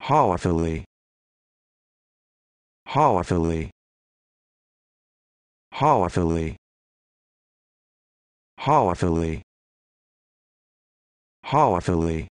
Powerfully. Powerfully. Powerfully. Powerfully. Powerfully.